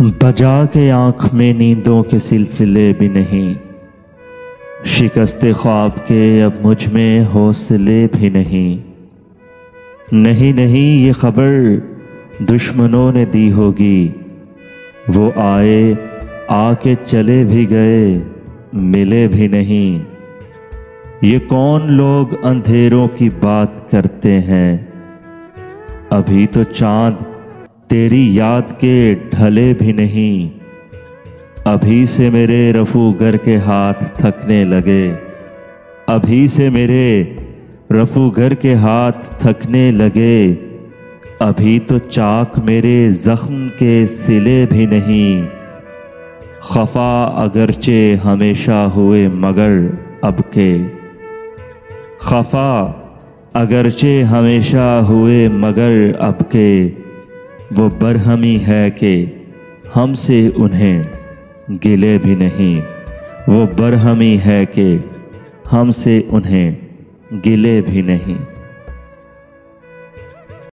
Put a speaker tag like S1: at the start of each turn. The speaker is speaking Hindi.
S1: बजा के आँख में नींदों के सिलसिले भी नहीं। शिकस्त ख्वाब के अब मुझमें हौसले भी नहीं। नहीं नहीं, ये खबर दुश्मनों ने दी होगी। वो आए, आके चले भी गए, मिले भी नहीं। ये कौन लोग अंधेरों की बात करते हैं? अभी तो चाँद तेरी याद के ढले भी नहीं। अभी से मेरे रफू घर के हाथ थकने लगे। अभी से मेरे रफू घर के हाथ थकने लगे। अभी तो चाक मेरे जख्म के सिले भी नहीं। खफा अगरचे हमेशा हुए मगर अब के। खफा अगरचे हमेशा हुए मगर अब के। वो बरहमी है कि हमसे उन्हें गिले भी नहीं। वो बरहमी है कि हमसे उन्हें गिले भी नहीं।